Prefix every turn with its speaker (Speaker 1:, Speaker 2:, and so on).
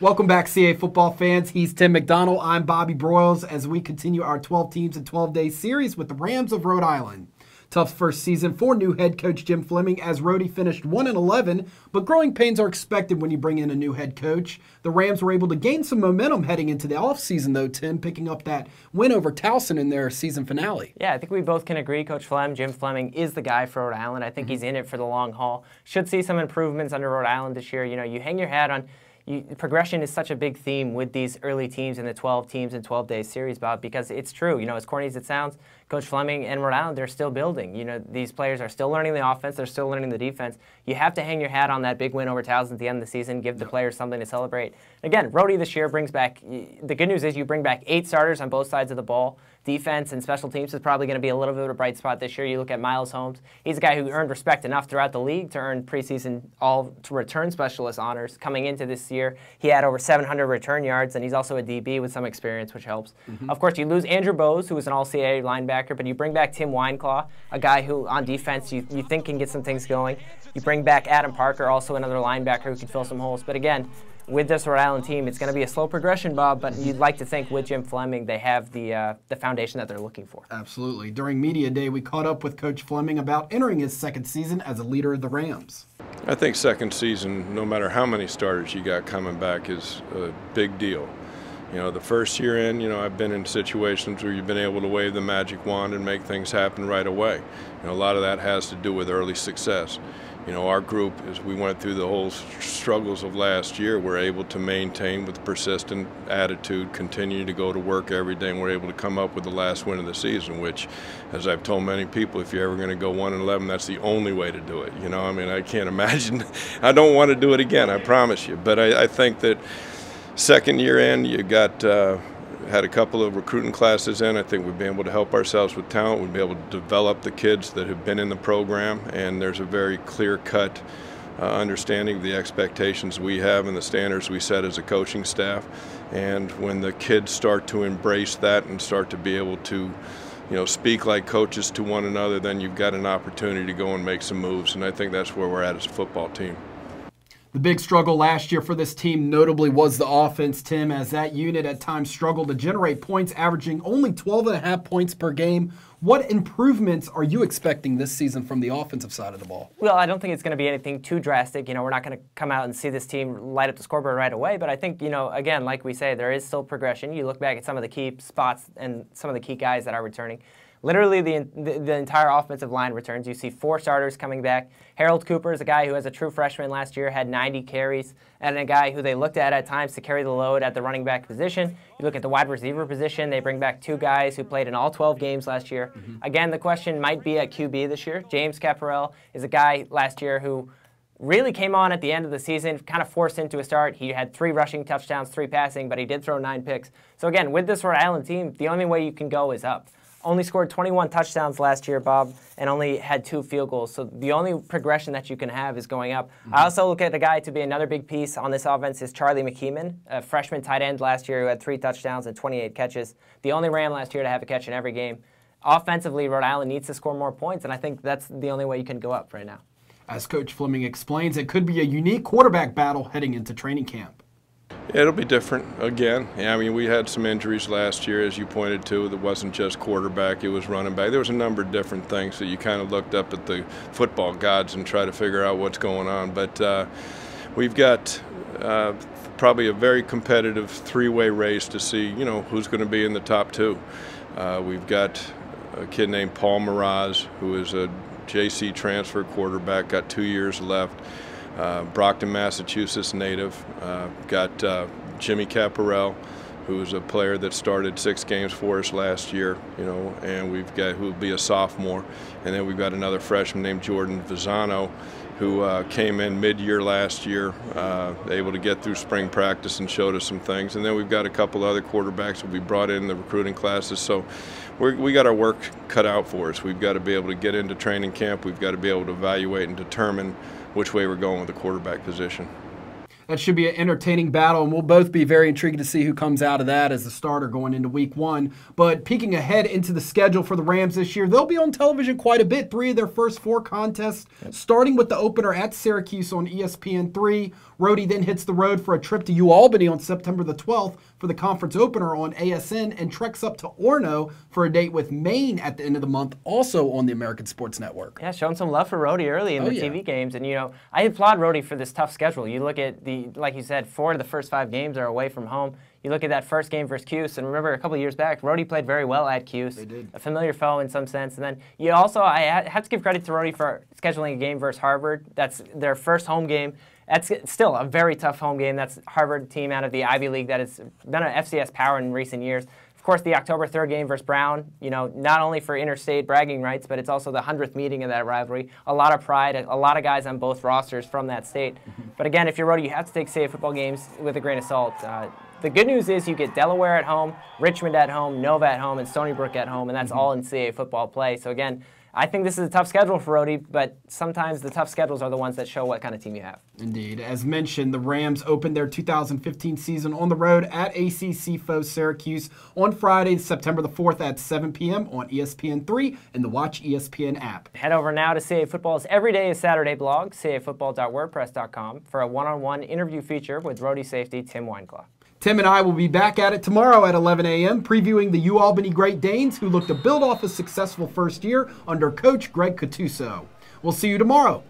Speaker 1: Welcome back, CAA football fans. He's Tim McDonald. I'm Bobby Broyles as we continue our 12 teams and 12 day series with the Rams of Rhode Island. Tough first season for new head coach Jim Fleming as Rhody finished 1 and 11, but growing pains are expected when you bring in a new head coach. The Rams were able to gain some momentum heading into the offseason, though, Tim, picking up that win over Towson in their season finale.
Speaker 2: Yeah, I think we both can agree Coach Fleming, Jim Fleming, is the guy for Rhode Island. I think mm-hmm. he's in it for the long haul. Should see some improvements under Rhode Island this year. You know, you hang your hat on you, progression is such a big theme with these early teams in the 12 teams and 12 day series, Bob, because it's true. You know, as corny as it sounds, Coach Fleming and Rhode Island, they're still building. You know, these players are still learning the offense, they're still learning the defense. You have to hang your hat on that big win over Towson at the end of the season, give the players something to celebrate. Again, Rhody this year brings back, the good news is you bring back eight starters on both sides of the ball defense and special teams is probably going to be a little bit of a bright spot this year. You look at Miles Holmes; he's a guy who earned respect enough throughout the league to earn preseason all return specialist honors. Coming into this year, he had over 700 return yards, and he's also a DB with some experience, which helps. Mm-hmm. Of course, you lose Andrew Bose, who was an All-CAA linebacker, but you bring back Tim Wineclaw, a guy who on defense you, you think can get some things going. You bring back Adam Parker, also another linebacker who can fill some holes. But again, with this Rhode Island team, it's going to be a slow progression, Bob. But you'd like to think with Jim Fleming, they have the uh, the foundation that they're looking for.
Speaker 1: Absolutely. During media day, we caught up with Coach Fleming about entering his second season as a leader of the Rams.
Speaker 3: I think second season, no matter how many starters you got coming back, is a big deal. You know, the first year in, you know, I've been in situations where you've been able to wave the magic wand and make things happen right away. You know, a lot of that has to do with early success you know, our group, as we went through the whole struggles of last year, we're able to maintain with persistent attitude, continue to go to work every day, and we're able to come up with the last win of the season, which, as I've told many people, if you're ever going to go 1 and 11, that's the only way to do it. You know, I mean, I can't imagine. I don't want to do it again, I promise you. But I, I think that second year in, you got. Uh, had a couple of recruiting classes in. I think we've been able to help ourselves with talent. We've been able to develop the kids that have been in the program, and there's a very clear cut uh, understanding of the expectations we have and the standards we set as a coaching staff. And when the kids start to embrace that and start to be able to you know, speak like coaches to one another, then you've got an opportunity to go and make some moves. And I think that's where we're at as a football team.
Speaker 1: The big struggle last year for this team notably was the offense, Tim, as that unit at times struggled to generate points, averaging only 12 and a half points per game. What improvements are you expecting this season from the offensive side of the ball?
Speaker 2: Well, I don't think it's going to be anything too drastic. You know, we're not going to come out and see this team light up the scoreboard right away, but I think, you know, again, like we say, there is still progression. You look back at some of the key spots and some of the key guys that are returning. Literally, the, the, the, entire offensive line returns. You see four starters coming back. Harold Cooper is a guy who, as a true freshman last year, had 90 carries, and a guy who they looked at at times to carry the load at the running back position. You look at the wide receiver position, they bring back two guys who played in all 12 games last year. Mm-hmm. Again, the question might be at QB this year. James Caparell is a guy last year who really came on at the end of the season, kind of forced into a start. He had three rushing touchdowns, three passing, but he did throw nine picks. So again, with this Rhode Island team, the only way you can go is up only scored 21 touchdowns last year, Bob, and only had two field goals. So the only progression that you can have is going up. Mm-hmm. I also look at the guy to be another big piece on this offense is Charlie McKeeman, a freshman tight end last year who had three touchdowns and 28 catches. The only Ram last year to have a catch in every game. Offensively, Rhode Island needs to score more points, and I think that's the only way you can go up right now.
Speaker 1: As Coach Fleming explains, it could be a unique quarterback battle heading into training camp.
Speaker 3: It'll be different again. Yeah, I mean, we had some injuries last year, as you pointed to. That wasn't just quarterback; it was running back. There was a number of different things that you kind of looked up at the football gods and try to figure out what's going on. But uh, we've got uh, probably a very competitive three-way race to see, you know, who's going to be in the top two. Uh, we've got a kid named Paul Miraz, who is a JC transfer quarterback, got two years left Brockton, Massachusetts native. Uh, got uh, Jimmy Caparell, who's a player that started six games for us last year, you know, and we've got who will be a sophomore, and then we've got another freshman named Jordan Vizano, who uh, came in mid-year last year, uh, able to get through spring practice and showed us some things, and then we've got a couple other quarterbacks that we brought in the recruiting classes, so we we got our work cut out for us. We've got to be able to get into training camp. We've got to be able to evaluate and determine which way we're going with the quarterback position.
Speaker 1: That should be an entertaining battle, and we'll both be very intrigued to see who comes out of that as the starter going into week one. But peeking ahead into the schedule for the Rams this year, they'll be on television quite a bit. Three of their first four contests, starting with the opener at Syracuse on ESPN3. Rhodey then hits the road for a trip to UAlbany on September the 12th for the conference opener on ASN and treks up to Orono for a date with Maine at the end of the month, also on the American Sports Network.
Speaker 2: Yeah, showing some love for Rhody early in oh, the yeah. TV games. And, you know, I applaud Rhody for this tough schedule. You look at the, like you said, four of the first five games are away from home. You look at that first game versus Cuse, and remember a couple years back, Rhody played very well at Cuse.
Speaker 1: They did.
Speaker 2: A familiar foe in some sense. And then you also, I have to give credit to Rhody for scheduling a game versus Harvard. That's their first home game. That's still a very tough home game. That's Harvard team out of the Ivy League that has been an FCS power in recent years. Of course, the October 3rd game versus Brown, you know, not only for interstate bragging rights, but it's also the 100th meeting of that rivalry. A lot of pride, a lot of guys on both rosters from that state. Mm-hmm. But again, if you're Rhody, you have to take CAA football games with a grain of salt. Uh, the good news is you get Delaware at home, Richmond at home, Nova at home, and Stony Brook at home, and that's mm-hmm. all in CAA football play. So again, I think this is a tough schedule for Rhody, but sometimes the tough schedules are the ones that show what kind of team you have.
Speaker 1: Indeed. As mentioned, the Rams opened their 2015 season on the road at ACC foe Syracuse on Friday, September the 4th at 7 p.m. on ESPN3 and the Watch ESPN app.
Speaker 2: Head over now to CAA Football's Everyday is Saturday blog, caafootball.wordpress.com, for a one-on-one interview feature with Rhody safety Tim Weinclaw.
Speaker 1: Tim and I will be back at it tomorrow at 11 a.m. previewing the UAlbany Great Danes who look to build off a successful first year under coach Greg Gattuso. We'll see you tomorrow